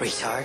Retard.